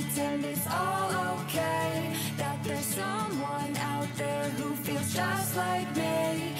pretend it's all okay. That there's someone out there who feels just like me.